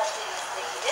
trustee is the